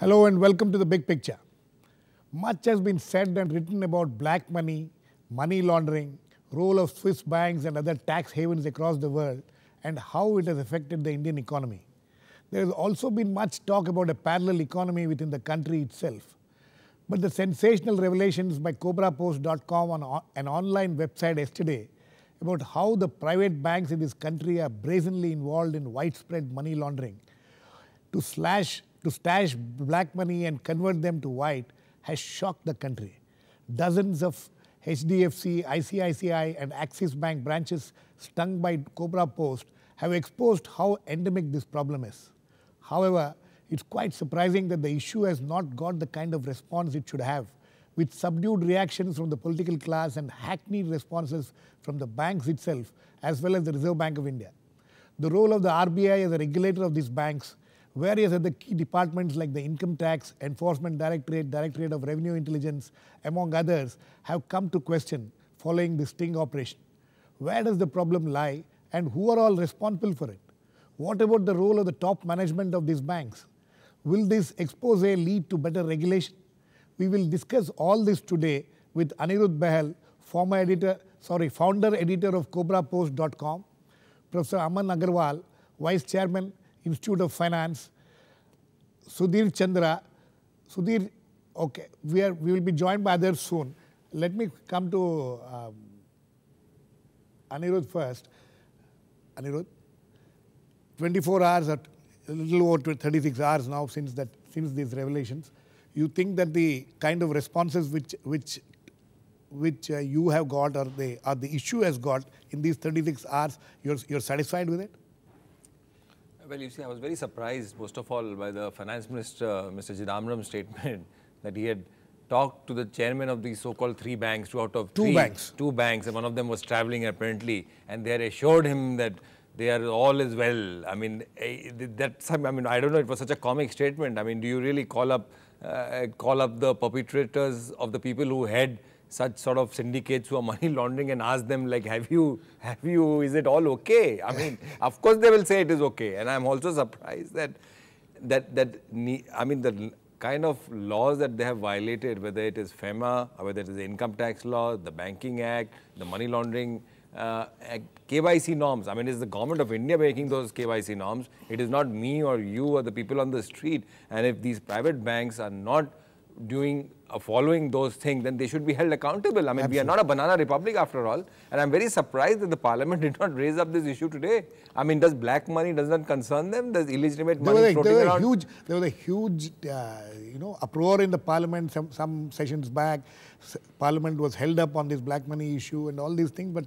Hello and welcome to the big picture. Much has been said and written about black money, money laundering, role of Swiss banks and other tax havens across the world, and how it has affected the Indian economy. There has also been much talk about a parallel economy within the country itself. But the sensational revelations by CobraPost.com on an online website yesterday about how the private banks in this country are brazenly involved in widespread money laundering to slash to stash black money and convert them to white has shocked the country. Dozens of HDFC, ICICI, and Axis Bank branches stung by Cobra Post have exposed how endemic this problem is. However, it's quite surprising that the issue has not got the kind of response it should have, with subdued reactions from the political class and hackneyed responses from the banks itself, as well as the Reserve Bank of India. The role of the RBI as a regulator of these banks various other key departments like the Income Tax, Enforcement Directorate, Directorate of Revenue Intelligence, among others, have come to question following the sting operation. Where does the problem lie and who are all responsible for it? What about the role of the top management of these banks? Will this expose lead to better regulation? We will discuss all this today with Anirudh Bahal, former editor, sorry, founder editor of CobraPost.com, Professor Aman Agarwal, Vice Chairman, Institute of Finance, Sudhir Chandra. Sudhir, okay, we, are, we will be joined by others soon. Let me come to um, Anirudh first. Anirudh, 24 hours, or a little over 36 hours now since that since these revelations. You think that the kind of responses which which which uh, you have got or the or the issue has got in these 36 hours, you're you're satisfied with it? Well, you see, I was very surprised, most of all, by the finance minister, Mr. Chidambaram's statement that he had talked to the chairman of these so-called three banks, two out of two three, banks, two banks, and one of them was traveling apparently, and they had assured him that they are all is well. I mean, eh, that's, I mean, I don't know, it was such a comic statement. I mean, do you really call up, uh, call up the perpetrators of the people who had such sort of syndicates who are money laundering and ask them like, have you, have you, is it all okay? I mean, of course they will say it is okay. And I'm also surprised that, that, that, I mean, the kind of laws that they have violated, whether it is FEMA, whether it is the income tax law, the banking act, the money laundering uh, KYC norms. I mean, it's the government of India making those KYC norms. It is not me or you or the people on the street. And if these private banks are not doing uh, following those things, then they should be held accountable. I mean, Absolutely. we are not a banana republic after all. And I'm very surprised that the parliament did not raise up this issue today. I mean, does black money, does that concern them? Does illegitimate money there floating there around? Huge, there was a huge, uh, you know, uproar in the parliament some, some sessions back. Parliament was held up on this black money issue and all these things. But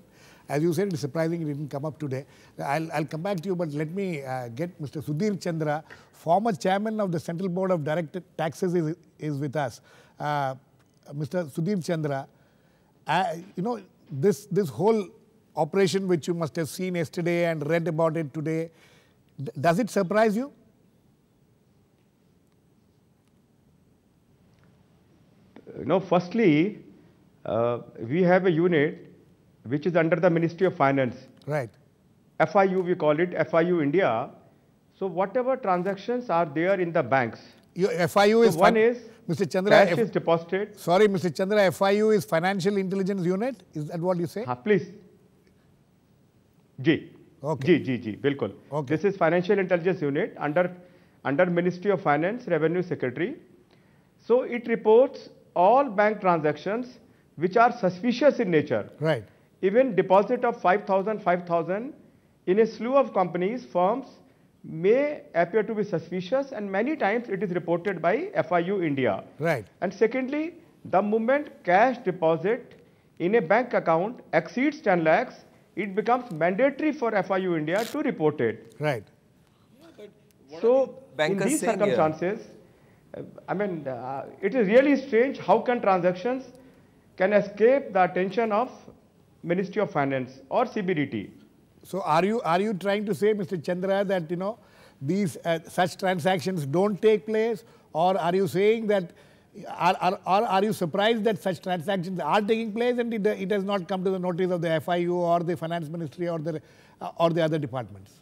as you said, it's surprising it didn't come up today. I'll, I'll come back to you, but let me uh, get Mr. Sudhir Chandra, former chairman of the Central Board of Direct Taxes, is, is with us. Uh, Mr. Sudhir Chandra, uh, you know, this, this whole operation which you must have seen yesterday and read about it today, does it surprise you? No, firstly, uh, we have a unit which is under the Ministry of Finance. Right. FIU, we call it FIU India. So whatever transactions are there in the banks. Your FIU is one is Mr. Chandra. Cash F is deposited. Sorry, Mr. Chandra. FIU is Financial Intelligence Unit. Is that what you say? Ha, please. G. Okay. G, G, G. Bilkul. Okay. This is Financial Intelligence Unit under under Ministry of Finance, Revenue Secretary. So it reports all bank transactions which are suspicious in nature. Right even deposit of 5,000, 5,000 in a slew of companies, firms may appear to be suspicious and many times it is reported by FIU India. Right. And secondly, the moment cash deposit in a bank account exceeds 10 lakhs, it becomes mandatory for FIU India to report it. Right. so, in these circumstances, here? I mean, uh, it is really strange how can transactions can escape the attention of Ministry of Finance or CBDT. So are you are you trying to say, Mr. Chandra, that you know these uh, such transactions don't take place, or are you saying that? Are, are, are, are you surprised that such transactions are taking place and it, it has not come to the notice of the FIU or the finance ministry or the, uh, or the other departments?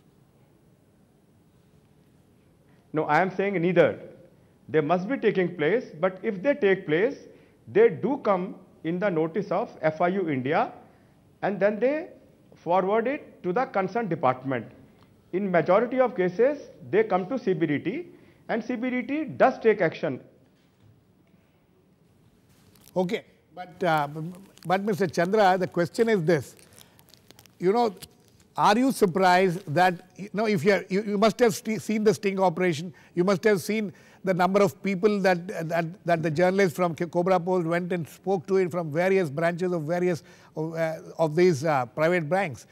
No, I am saying neither. they must be taking place, but if they take place, they do come in the notice of FIU India and then they forward it to the concerned department. In majority of cases, they come to CBDT and CBDT does take action. Okay, but, uh, but Mr. Chandra, the question is this. You know, are you surprised that, you know, if you're, you, you must have seen the sting operation, you must have seen the number of people that, that, that the journalists from Cobra Post went and spoke to it from various branches of various of, uh, of these uh, private banks.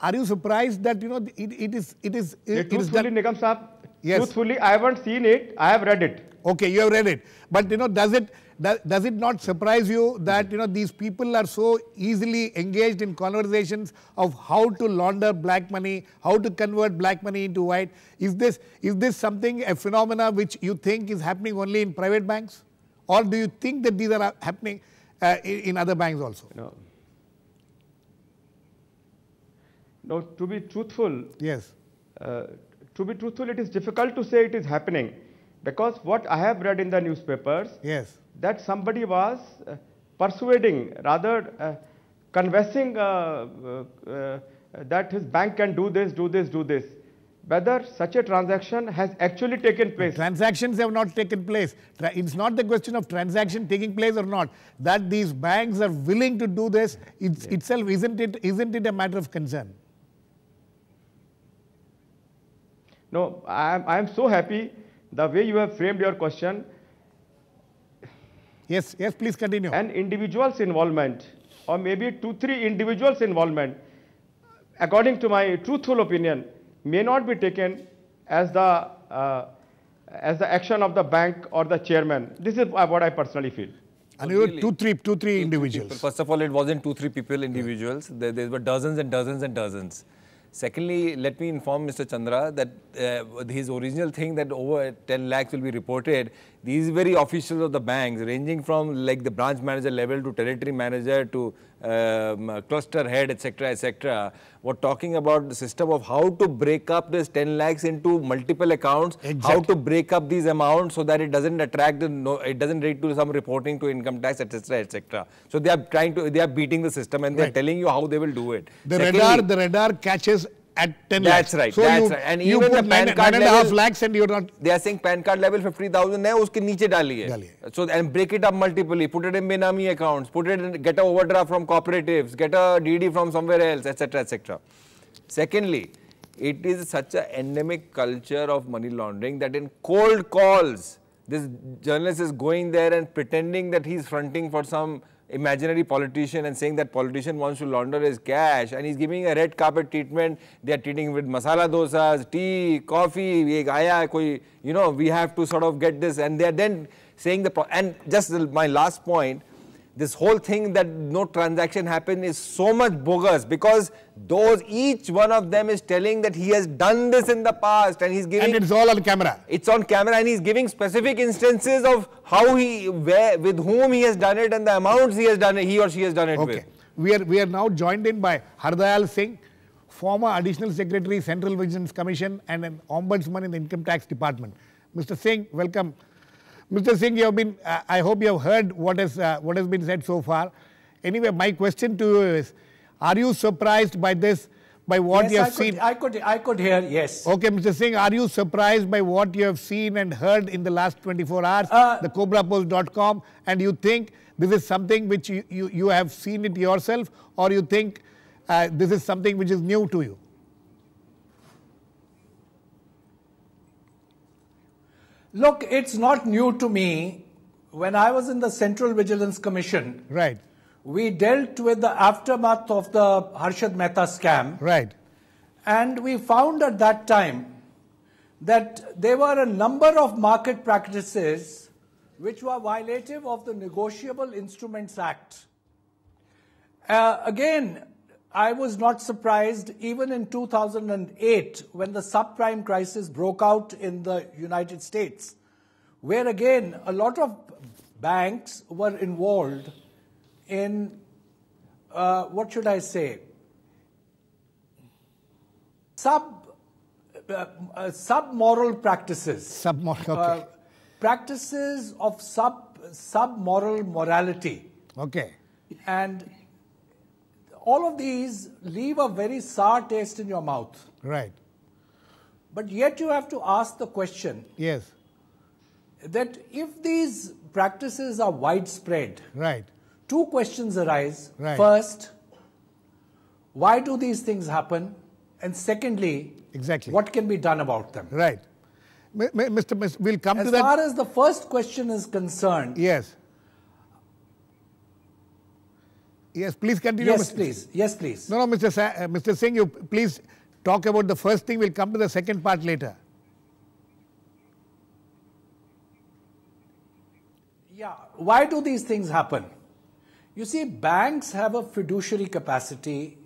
Are you surprised that, you know, it, it is, it is, it, it is truthfully, Nikam Saab, yes. truthfully, I haven't seen it, I have read it. Okay, you have read it. But, you know, does it, does, does it not surprise you that you know these people are so easily engaged in conversations of how to launder black money, how to convert black money into white? Is this is this something a phenomena which you think is happening only in private banks, or do you think that these are happening uh, in, in, other banks also? No. No. To be truthful. Yes. Uh, to be truthful, it is difficult to say it is happening because what I have read in the newspapers. Yes that somebody was uh, persuading, rather uh, convincing uh, that his bank can do this, do this, do this. Whether such a transaction has actually taken place. Transactions have not taken place. It's not the question of transaction taking place or not. That these banks are willing to do this it's yes. itself, isn't it, isn't it a matter of concern? No, I am, I am so happy the way you have framed your question Yes, yes, please continue. And individuals' involvement, or maybe two, three individuals' involvement, according to my truthful opinion, may not be taken as the uh, as the action of the bank or the chairman. This is what I personally feel. And you were two, three, two, three individuals. People. First of all, it wasn't two, three people, individuals. There, there were dozens and dozens and dozens. Secondly, let me inform Mr. Chandra that uh, his original thing that over 10 lakhs will be reported, these very officials of the banks, ranging from like the branch manager level to territory manager to um, cluster head, etc., etc., were talking about the system of how to break up this 10 lakhs into multiple accounts, exactly. how to break up these amounts so that it doesn't attract, the no, it doesn't lead to some reporting to income tax, etc., etc. So they are trying to, they are beating the system and right. they are telling you how they will do it. The Secondly, radar, the radar catches at 10 that's lakhs. right so that's you, right and even the PAN card nine level, lakhs and you're not they are saying PAN card level 50000 है उसके नीचे डालिए so and break it up multiply put it in benami accounts put it in get a overdraft from cooperatives get a DD from somewhere else etc etc secondly it is such an endemic culture of money laundering that in cold calls this journalist is going there and pretending that he's fronting for some imaginary politician and saying that politician wants to launder his cash and he's giving a red carpet treatment. They are treating with masala dosas, tea, coffee, you know, we have to sort of get this and they are then saying the, and just my last point, this whole thing that no transaction happened is so much bogus because those each one of them is telling that he has done this in the past and he's giving and it's all on camera it's on camera and he's giving specific instances of how he where with whom he has done it and the amounts he has done it he or she has done it okay. with we are we are now joined in by Hardayal Singh former additional secretary central vigilance commission and an ombudsman in the income tax department mr singh welcome Mr. Singh, you have been, uh, I hope you have heard what has, uh, what has been said so far. Anyway, my question to you is, are you surprised by this, by what yes, you have I seen? Could, I could, I could hear, yes. Okay, Mr. Singh, are you surprised by what you have seen and heard in the last 24 hours, uh, the cobrapost.com, and you think this is something which you, you, you have seen it yourself, or you think uh, this is something which is new to you? Look, it's not new to me. When I was in the Central Vigilance Commission, right, we dealt with the aftermath of the Harshad Mehta scam. Right. And we found at that time that there were a number of market practices which were violative of the Negotiable Instruments Act. Uh, again, I was not surprised even in 2008 when the subprime crisis broke out in the United States, where again a lot of banks were involved in, uh, what should I say, sub, uh, uh, sub-moral practices. Sub-moral, okay. practices of sub, sub-moral morality. Okay. And all of these leave a very sour taste in your mouth. Right. But yet you have to ask the question Yes. that if these practices are widespread, Right. Two questions arise. Right. First, why do these things happen? And secondly, Exactly. what can be done about them? Right. M- M- Mr. We'll come As to that. As far as the first question is concerned, yes. Yes, please continue. yes, Mr. please. Yes, please. No, no, Mr. Sa- uh, Mr. Singh, you please talk about the first thing. We'll come to the second part later. Yeah. Why do these things happen? You see, banks have a fiduciary capacity.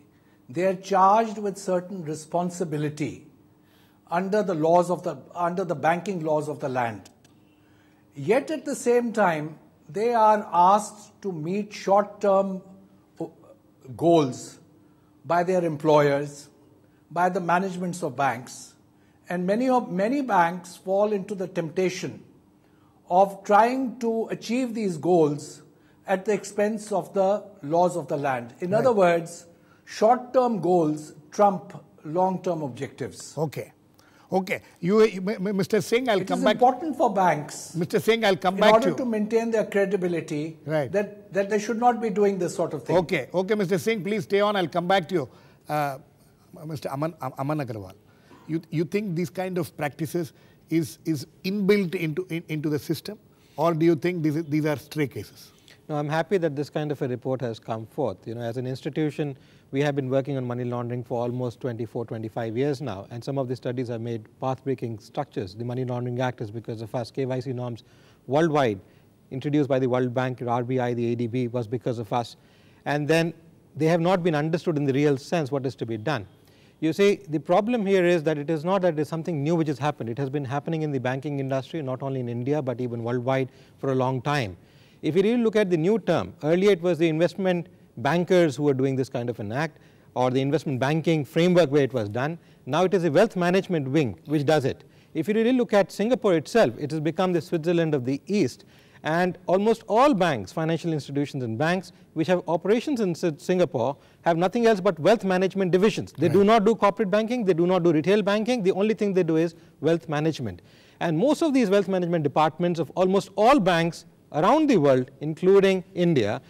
They are charged with certain responsibility under the laws of the under the banking laws of the land. Yet at the same time, they are asked to meet short-term uh, goals by their employers, by the managements of banks, and many of many banks fall into the temptation of trying to achieve these goals at the expense of the laws of the land. In other words, short term goals trump long term objectives. Okay. Okay. You, you- M- M- Mr. Singh, I'll It come is back. important for banks Mr. Singh, I'll come in back to In order to maintain their credibility Right. that, that they should not be doing this sort of thing. Okay, okay, Mr. Singh, please stay on. I'll come back to you. Uh, Mr. Aman, Aman Agarwal, you, you think these kind of practices is, is inbuilt into, in, into the system or do you think these, these are stray cases? No, I'm happy that this kind of a report has come forth. You know, as an institution, we have been working on money laundering for almost 24, 25 years now, and some of the studies have made path-breaking structures. The Money Laundering Act is because of us. KYC norms worldwide, introduced by the World Bank, RBI, the ADB, was because of us. And then they have not been understood in the real sense what is to be done. You see, the problem here is that it is not that it is something new which has happened. It has been happening in the banking industry, not only in India, but even worldwide for a long time. If you really look at the new term, earlier it was the investment bankers who were doing this kind of an act, or the investment banking framework where it was done. Now it is a wealth management wing which does it. If you really look at Singapore itself, it has become the Switzerland of the East. And almost all banks, financial institutions and banks which have operations in Singapore have nothing else but wealth management divisions. They do not do corporate banking, they do not do retail banking, the only thing they do is wealth management. And most of these wealth management departments of almost all banks around the world, including India,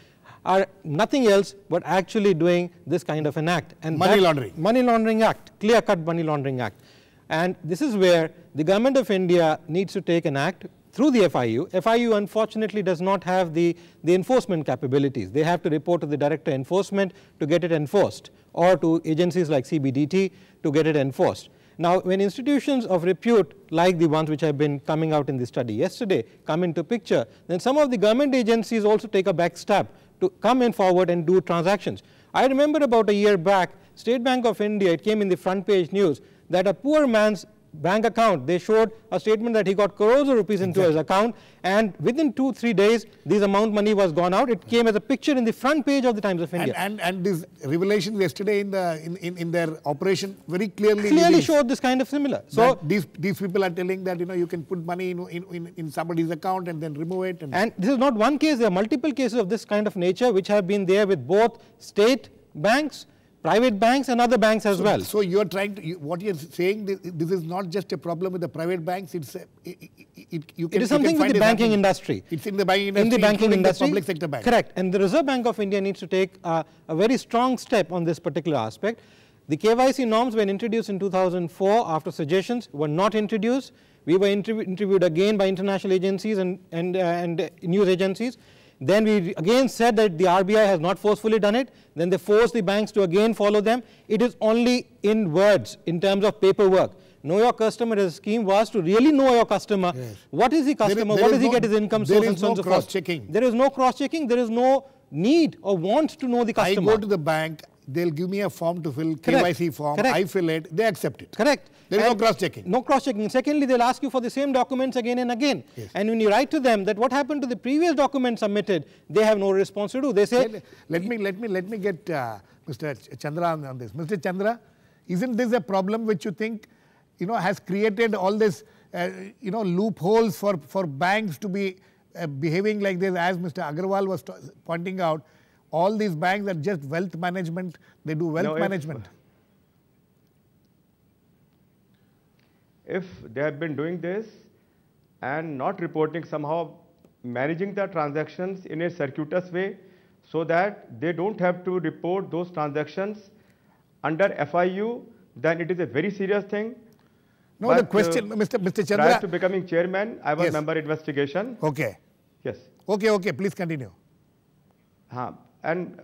are nothing else but actually doing this kind of an act. And Money laundering. Money laundering act, clear cut money laundering act. And this is where the government of India needs to take an act through the FIU. FIU unfortunately does not have the, the enforcement capabilities. They have to report to the director enforcement to get it enforced or to agencies like CBDT to get it enforced. Now, when institutions of repute like the ones which have been coming out in the study yesterday come into picture, then some of the government agencies also take a back step to come in forward and do transactions. I remember about a year back, State Bank of India, it came in the front page news that a poor man's bank account, they showed a statement that he got crores of rupees into his account and within two, three days, this amount money was gone out. It came as a picture in the front page of the Times of India. and, and these revelations yesterday in, the, in, in, in their operation very clearly Clearly showed this kind of similar. So, these, these people are telling that you know you can put money in, in, in, in somebody's account and then remove it. And, And this is not one case, there are multiple cases of this kind of nature which have been there with both state banks, private banks and other banks as well. So you're trying to, you, what you're saying, this, this is not just a problem with the private banks, it's, a, it, it, you can It is you something with the banking industry. It's in the banking industry, in the banking industry, the public sector banks. Correct. And the Reserve Bank of India needs to take uh, a very strong step on this particular aspect. The KYC norms, when introduced in 2004 after suggestions, were not introduced. We were interview- interviewed again by international agencies and, and, uh, and news agencies. Then we again said that the RBI has not forcefully done it. Then they forced the banks to again follow them. It is only in words, in terms of paperwork. Know your customer as a scheme was to really know your customer. What is the There is- customer? there what does he no- get his income source and so on no and so forth. cross-checking. There is no cross checking. There is no need or want to know the customer. I customer. go to the bank, they'll give me a form to fill, Correct. KYC form, Correct. I fill it, they accept it. Correct. There is no cross-checking. No cross checking. Secondly, they'll ask you for the same documents again and again. Yes. And when you write to them that what happened to the previous document submitted, they have no response to do. They say, Let, let me let me let me get uh, Mr. Ch- Chandra on, on this. Mr. Chandra, isn't this a problem which you think, you know, has created all this uh, you know, loopholes for, for banks to be uh, behaving like this, as Mr. Agarwal was pointing out, all these banks are just wealth management, they do wealth no, management. If, if they have been doing this and not reporting somehow managing the transactions in a circuitous way so that they don't have to report those transactions under FIU, then it is a very serious thing. No, but, the question, uh, Mr. Mr. Chandra. Prior to becoming chairman, I was yes. member investigation. Okay. Yes. Okay, okay, please continue. Uh, and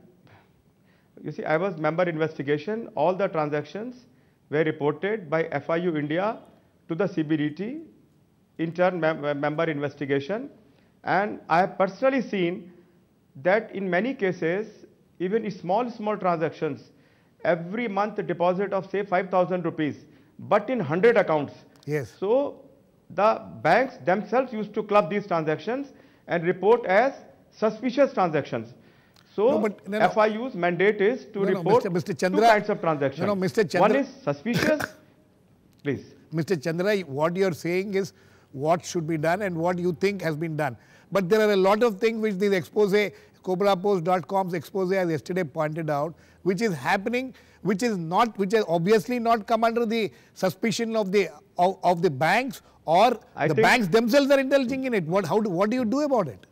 you see, I was member investigation. All the transactions were reported by FIU India to the CBDT, intern mem member investigation. And I have personally seen that in many cases, even small, small transactions, every month deposit of say 5,000 rupees, but in 100 accounts. Yes. So the banks themselves used to club these transactions and report as suspicious transactions. So no, no, no. FIU's mandate is to report Mr. Mr. Chandra, two kinds of transactions. No, no, Mr. Chandra, One is suspicious. Please. Mr. Chandra, what you're saying is what should be done and what you think has been done. But there are a lot of things which this expose, cobrapost.com's expose has yesterday pointed out, which is happening, which is not, which has obviously not come under the suspicion of the of, of the banks or I the banks themselves are indulging in it. What, how do, what do you do about it?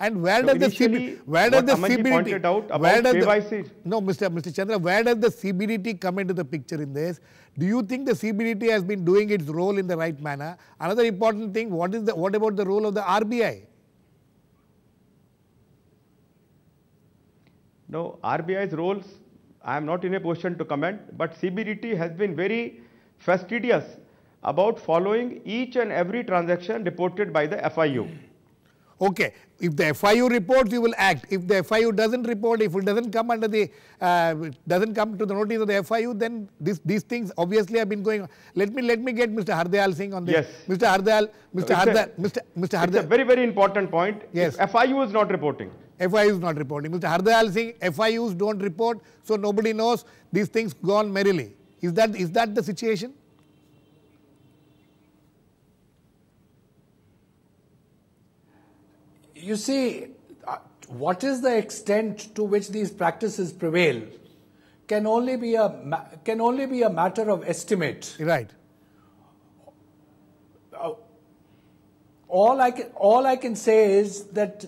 And where so does the CB, where does the CBDT where does the, no Mr. Mr. Chandra where does the CBDT come into the picture in this? Do you think the CBDT has been doing its role in the right manner? Another important thing, what is the what about the role of the RBI? No, RBI's roles, I am not in a position to comment, but CBDT has been very fastidious about following each and every transaction reported by the FIU. Okay, if the FIU reports, you will act. If the FIU doesn't report, if it doesn't come under the, uh, doesn't come to the notice of the FIU, then this, these things obviously have been going on. Let me, let me get Mr. Hardayal Singh on this. Yes. Mr. Hardayal, Mr. Hardayal, Mr. Mr. Hardayal. It's a very, very important point. Yes. If FIU is not reporting. FIU is not reporting. Mr. Hardayal Singh, FIUs don't report, so nobody knows these things go on merrily. Is that, is that the situation? You see, uh, what is the extent to which these practices prevail can only be a can only be a matter of estimate. Right. Uh, all I can all I can say is that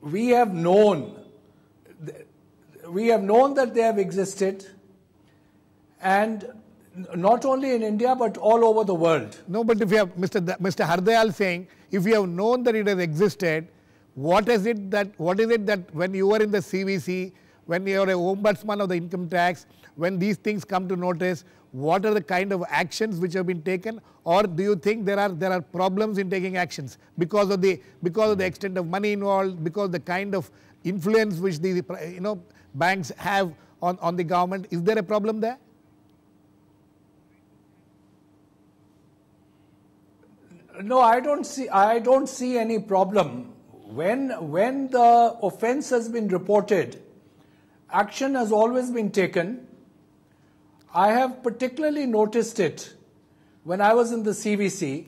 we have known we have known that they have existed and not only in India but all over the world. No, but if you have Mr. Mr. Hardayal Singh, if you have known that it has existed, what is it that what is it that when you are in the CVC, when you are a ombudsman of the income tax, when these things come to notice, what are the kind of actions which have been taken, or do you think there are there are problems in taking actions because of the because of the extent of money involved, because the kind of influence which the you know banks have on on the government? Is there a problem there? No, I don't see. I don't see any problem. When when the offence has been reported, action has always been taken. I have particularly noticed it when I was in the CVC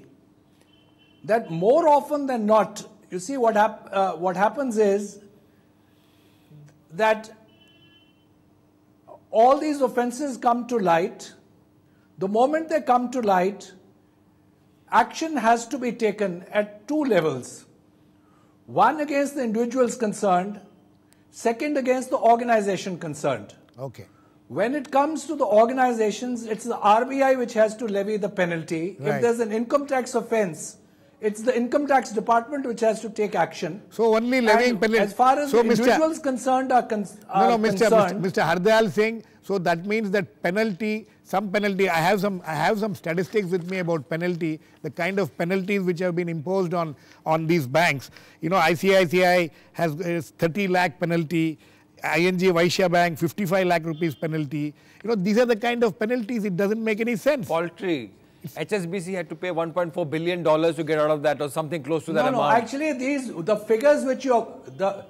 that more often than not, you see what hap- uh, what happens is that all these offences come to light. The moment they come to light, action has to be taken at two levels. One against the individuals concerned, second against the organization concerned. Okay. When it comes to the organizations, it's the RBI which has to levy the penalty. Right. If there's an income tax offense, it's the income tax department which has to take action. So only levying penalty. As far as so individuals Mr. concerned are, con are no, no, Mr. concerned. Mr. Mr. Hardayal Singh, so that means that penalty some penalty. I have some. I have some statistics with me about penalty. The kind of penalties which have been imposed on on these banks. You know, ICICI has 30 lakh penalty. ING Vysya Bank 55 lakh rupees penalty. You know, these are the kind of penalties. It doesn't make any sense. Paltry. HSBC had to pay 1.4 billion dollars to get out of that, or something close to that no, amount. No, actually, these the figures which you are the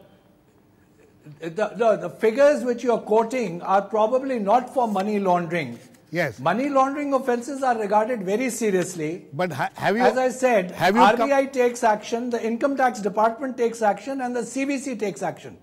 the, the, the figures which you are quoting are probably not for money laundering Yes. Money laundering offences are regarded very seriously. But ha have you? As I said, have you RBI takes action, the Income Tax Department takes action, and the CVC takes action.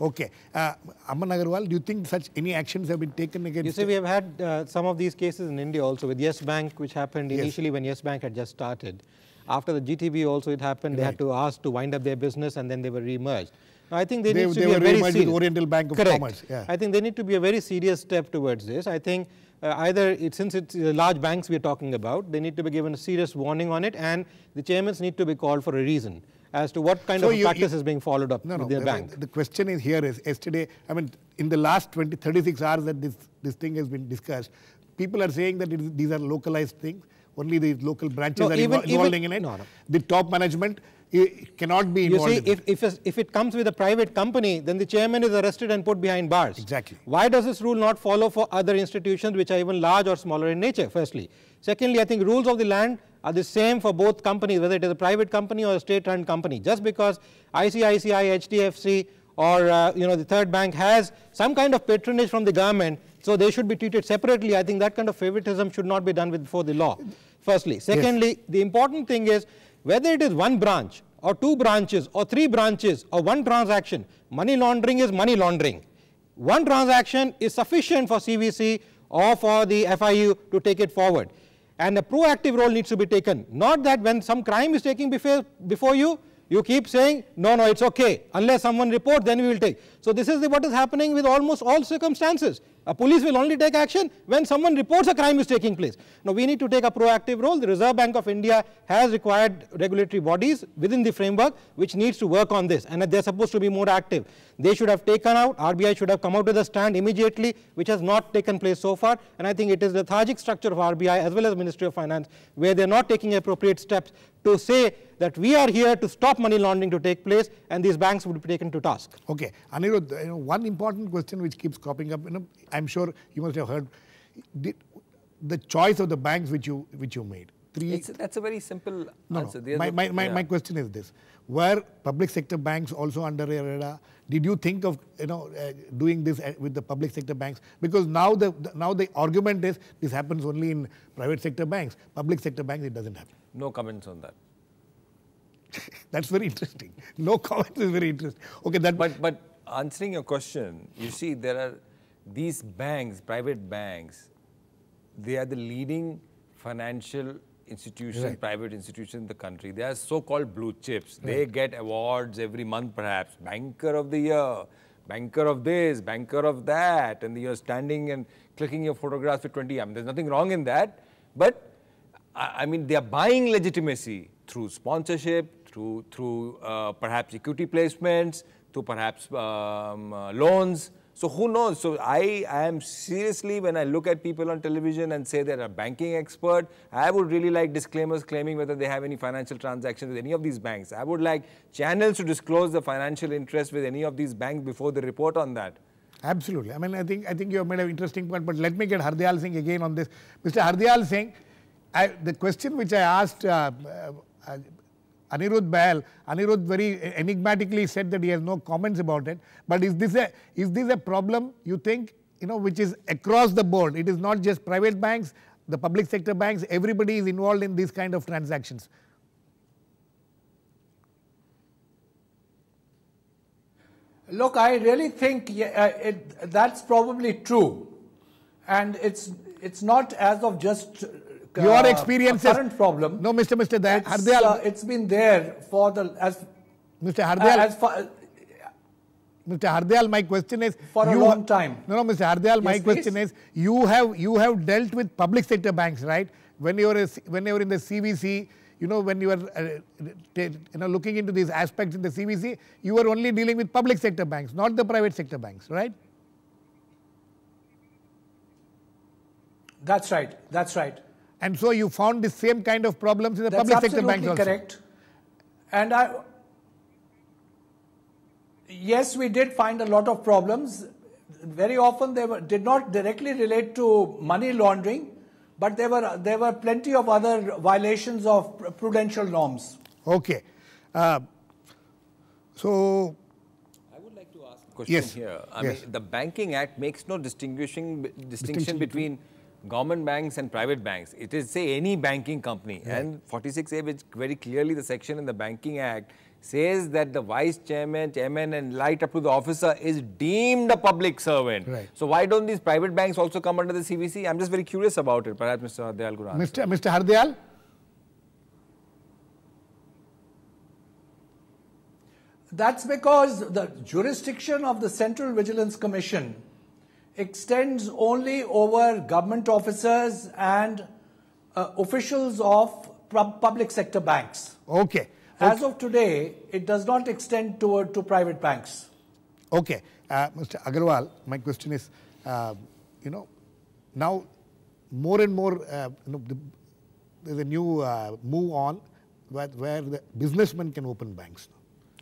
Okay. Uh, Agarwal, do you think such any actions have been taken against? You see, we have had uh, some of these cases in India also with Yes Bank, which happened yes. initially when Yes Bank had just started. After the GTB also it happened, right. they had to ask to wind up their business and then they were re-merged. I think they, they need to they be a very serious. Oriental Bank of Correct. Commerce. Yeah. I think they need to be a very serious step towards this. I think uh, either it, since it's uh, large banks we're talking about, they need to be given a serious warning on it and the chairmans need to be called for a reason as to what kind so of you, practice you, is being followed up no, with no, their the, bank. The question is here is yesterday, I mean, in the last 20, 36 hours that this, this thing has been discussed, people are saying that is, these are localized things, only the local branches no, are even, involved even, in it. No, no. The top management it cannot be involved. You see, if, if, if it comes with a private company, then the chairman is arrested and put behind bars. Exactly. Why does this rule not follow for other institutions which are even large or smaller in nature, firstly? Secondly, I think rules of the land are the same for both companies, whether it is a private company or a state-run company. Just because ICICI, HDFC, or uh, you know the third bank has some kind of patronage from the government, so they should be treated separately. I think that kind of favoritism should not be done with before the law. Firstly, secondly, yes. the important thing is whether it is one branch or two branches or three branches or one transaction, money laundering is money laundering. One transaction is sufficient for CVC or for the FIU to take it forward. And a proactive role needs to be taken. Not that when some crime is taking before, before you, you keep saying, no, no, it's okay. Unless someone reports, then we will take. So this is the, what is happening with almost all circumstances. A police will only take action when someone reports a crime is taking place. Now we need to take a proactive role. The Reserve Bank of India has required regulatory bodies within the framework which needs to work on this and they're supposed to be more active. They should have taken out, RBI should have come out with a stand immediately which has not taken place so far and I think it is the lethargic structure of RBI as well as Ministry of Finance where they're not taking appropriate steps to say that we are here to stop money laundering to take place and these banks would be taken to task. Okay. Anirudh, you know, one important question which keeps cropping up, you know, I'm sure you must have heard, did, the choice of the banks which you, which you made. Three, that's a very simple no, answer. No. My, my, my, yeah. my question is this. Were public sector banks also under a radar? Did you think of you know uh, doing this uh, with the public sector banks? Because now the, the, now the argument is this happens only in private sector banks. Public sector banks it doesn't happen. No comments on that. That's very interesting. No comments is very interesting. Okay, that. But but answering your question, you see there are these banks, private banks. They are the leading financial institution, right. private institution in the country. They are so-called blue chips. Right. They get awards every month, perhaps. Banker of the year, banker of this, banker of that, and you're standing and clicking your photographs for 20. I mean, there's nothing wrong in that, but I mean, they are buying legitimacy through sponsorship, through, through uh, perhaps equity placements, through perhaps um, uh, loans. So who knows? So I, I am seriously, when I look at people on television and say they're a banking expert, I would really like disclaimers claiming whether they have any financial transactions with any of these banks. I would like channels to disclose the financial interest with any of these banks before they report on that. Absolutely. I mean, I think I think you have made an interesting point, but let me get Hardayal Singh again on this. Mr. Hardayal Singh, I, the question which I asked uh, uh, Anirudh Bahal, Anirudh very enigmatically said that he has no comments about it. But is this a is this a problem you think you know which is across the board? It is not just private banks, the public sector banks. Everybody is involved in these kind of transactions. Look, I really think uh, it, that's probably true, and it's it's not as of just your experience current problem. No, Mr. Mr. It's, Hardayal. Uh, it's been there for the as Mr. Hardayal. Uh, as far, Mr. Hardayal, my question is for you, a long time. No, no, Mr. Hardayal, yes, my question please. is you have you have dealt with public sector banks, right? When you were when you were in the CVC, you know, when you were uh, you know looking into these aspects in the CVC, you were only dealing with public sector banks, not the private sector banks, right? That's right. That's right. And so you found the same kind of problems in the That's public sector banks also. correct. And I, yes, we did find a lot of problems. Very often they were, did not directly relate to money laundering, but there were there were plenty of other violations of prudential norms. Okay. Uh, so I would like to ask a question yes. here. I yes. mean, the Banking Act makes no distinguishing distinction between government banks and private banks. It is say any banking company right. and 46A which very clearly the section in the Banking Act says that the vice chairman, chairman and light up to the officer is deemed a public servant. Right. So why don't these private banks also come under the CVC? I'm just very curious about it. Perhaps Mr. Hardayal could answer. Mr. Mr. Hardayal? That's because the jurisdiction of the Central Vigilance Commission extends only over government officers and uh, officials of public sector banks. Okay. As of today, it does not extend toward to private banks. Okay. Uh, Mr. Agarwal, my question is, uh, you know, now more and more, uh, you know, the, there's a new uh, move on where, where the businessmen can open banks.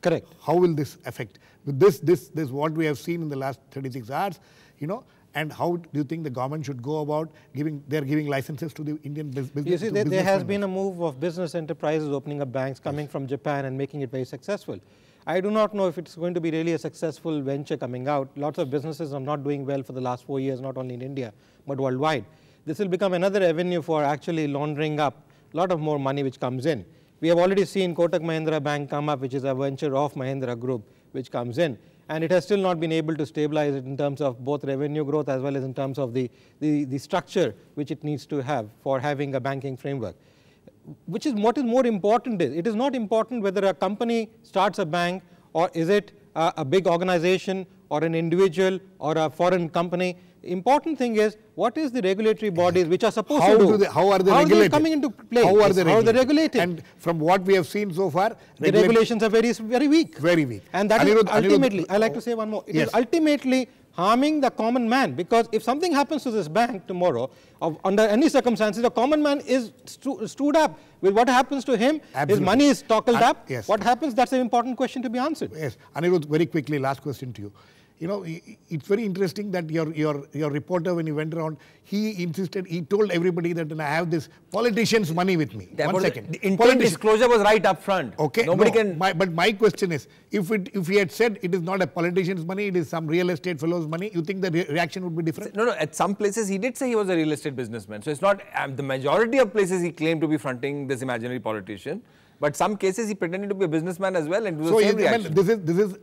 Correct. How will this affect? With this, this, this what we have seen in the last 36 hours, you know, and how do you think the government should go about giving, they're giving licenses to the Indian business? You see, there, there has been a move of business enterprises opening up banks coming yes. from Japan and making it very successful. I do not know if it's going to be really a successful venture coming out. Lots of businesses are not doing well for the last four years, not only in India, but worldwide. This will become another avenue for actually laundering up a lot of more money which comes in. We have already seen Kotak Mahindra Bank come up, which is a venture of Mahindra Group, which comes in. And it has still not been able to stabilize it in terms of both revenue growth as well as in terms of the, the, the structure which it needs to have for having a banking framework. Which is what is more important is, it is not important whether a company starts a bank or is it a, a big organization or an individual or a foreign company important thing is what is the regulatory bodies which are supposed how to do? do they, how are they how regulated? Are they coming into play? How are they, how regulated? Are they regulated? And from what we have seen so far, the regulations are very very weak. Very weak. And that Anirudh, ultimately, Anirudh, I like to say one more. It yes. is ultimately harming the common man because if something happens to this bank tomorrow, under any circumstances, the common man is stu stood up. With what happens to him, Absolutely. his money is tockled uh, up. Yes. What happens? That's an important question to be answered. Yes. Anirudh, very quickly, last question to you you know, it's very interesting that your, your, your reporter, when he went around, he insisted, he told everybody that I have this politician's money with me. That One second. The intent disclosure was right up front. Okay. Nobody no, can. My, but my question is, if it, if he had said it is not a politician's money, it is some real estate fellow's money, you think the re reaction would be different? No, no. At some places, he did say he was a real estate businessman. So it's not, um, the majority of places he claimed to be fronting this imaginary politician. But some cases he pretended to be a businessman as well and do so the same I mean, this is this is.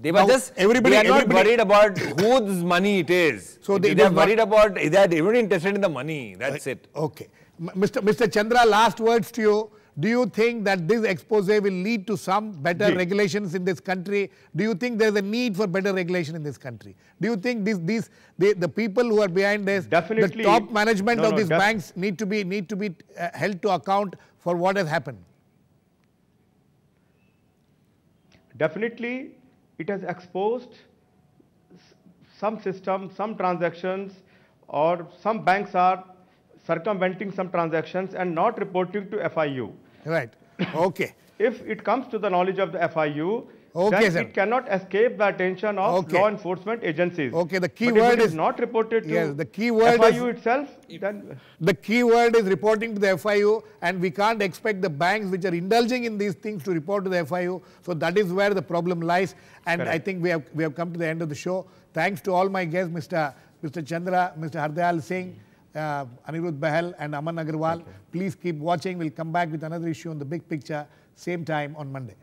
They were just everybody. They are not worried about whose money it is. So they, they are worried about. They are everybody interested in the money. That's uh, it. Okay, Mr. Mr. Chandra, last words to you. Do you think that this expose will lead to some better regulations in this country? Do you think there's a need for better regulation in this country? Do you think these, these the, the people who are behind this, Definitely. the top management no, of no, these banks need to be need to be uh, held to account for what has happened? Definitely, it has exposed some system, some transactions, or some banks are circumventing some transactions and not reporting to FIU. Right. Okay. if it comes to the knowledge of the FIU, okay, then sir. it cannot escape the attention of okay. law enforcement agencies. Okay, the key but word is, is not reported to yes, the key word FIU is, itself. Then the key word is reporting to the FIU, and we can't expect the banks which are indulging in these things to report to the FIU. So that is where the problem lies. And Correct. I think we have we have come to the end of the show. Thanks to all my guests, Mr. Mr. Chandra, Mr. Hardayal Singh. Uh, Anirudh Bahal and Aman Agarwal. Please keep watching. We'll come back with another issue on the big picture, same time on Monday.